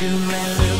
you may lose.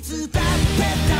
いつだって